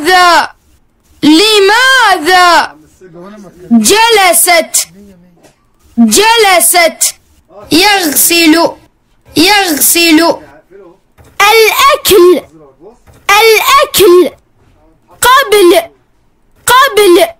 لماذا؟ لماذا؟ جلست. جلست. يغسل. يغسل. الأكل. الأكل. قبل. قبل.